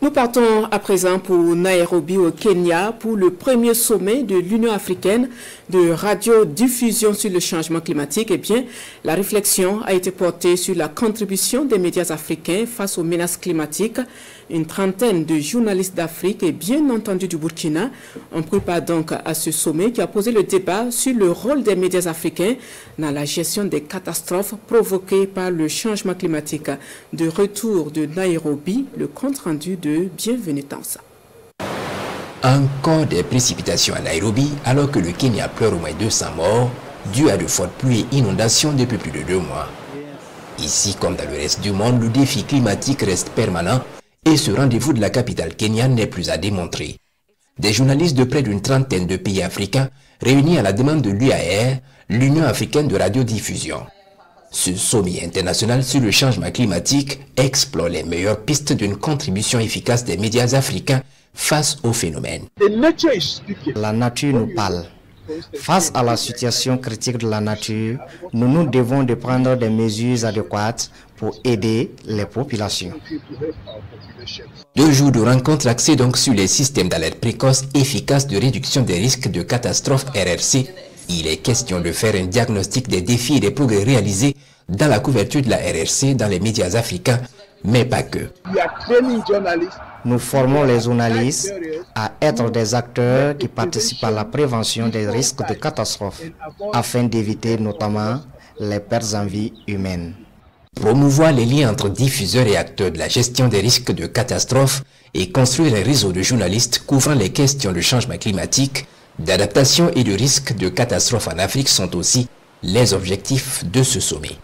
Nous partons à présent pour Nairobi au Kenya pour le premier sommet de l'Union africaine de radiodiffusion sur le changement climatique. Eh bien, la réflexion a été portée sur la contribution des médias africains face aux menaces climatiques. Une trentaine de journalistes d'Afrique et bien entendu du Burkina ont pris part donc à ce sommet qui a posé le débat sur le rôle des médias africains dans la gestion des catastrophes provoquées par le changement climatique. De retour de Nairobi, le compte rendu Bienvenue ça. Encore des précipitations à Nairobi alors que le Kenya pleure au moins 200 morts dû à de fortes pluies et inondations depuis plus de deux mois. Ici comme dans le reste du monde, le défi climatique reste permanent et ce rendez-vous de la capitale kenyane n'est plus à démontrer. Des journalistes de près d'une trentaine de pays africains réunis à la demande de l'UAR, l'Union africaine de radiodiffusion. Ce sommet international sur le changement climatique explore les meilleures pistes d'une contribution efficace des médias africains face au phénomène. La nature nous parle. Face à la situation critique de la nature, nous nous devons de prendre des mesures adéquates pour aider les populations. Deux jours de rencontre axés donc sur les systèmes d'alerte précoce efficaces de réduction des risques de catastrophes RRC. Il est question de faire un diagnostic des défis et des progrès réalisés dans la couverture de la RRC dans les médias africains, mais pas que. Nous formons les journalistes à être des acteurs qui participent à la prévention des risques de catastrophes afin d'éviter notamment les pertes en vie humaines. Promouvoir les liens entre diffuseurs et acteurs de la gestion des risques de catastrophes et construire un réseau de journalistes couvrant les questions de changement climatique, d'adaptation et de risque de catastrophes en Afrique sont aussi les objectifs de ce sommet.